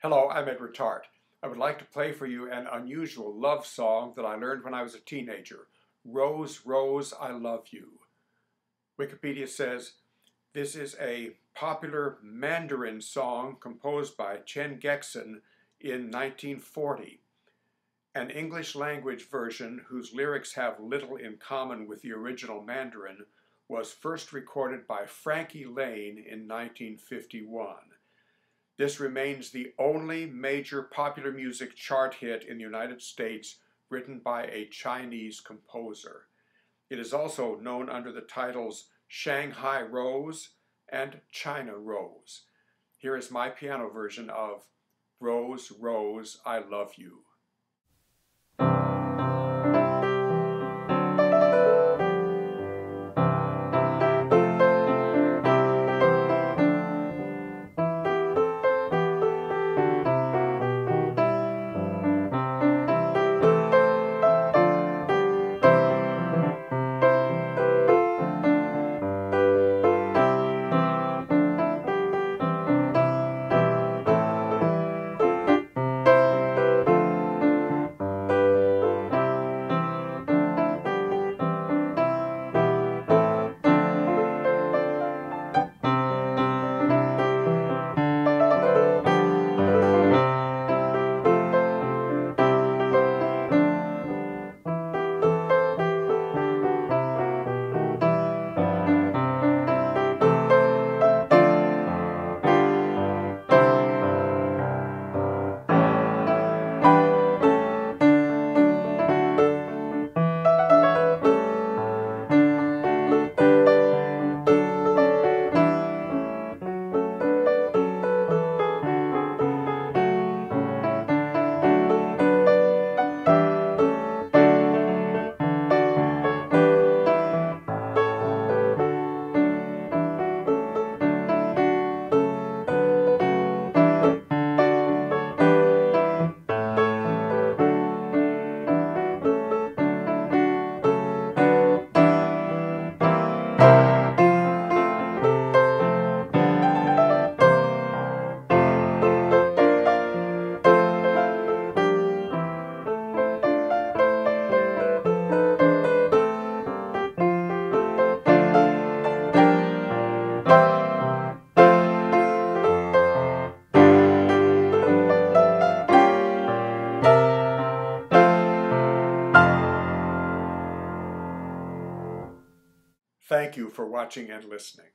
Hello, I'm Edward Tarte. I would like to play for you an unusual love song that I learned when I was a teenager. Rose, Rose, I Love You. Wikipedia says, this is a popular Mandarin song composed by Chen Gexin in 1940. An English language version whose lyrics have little in common with the original Mandarin was first recorded by Frankie Laine in 1951. This remains the only major popular music chart hit in the United States written by a Chinese composer. It is also known under the titles Shanghai Rose and China Rose. Here is my piano version of Rose, Rose, I Love You. Thank you for watching and listening.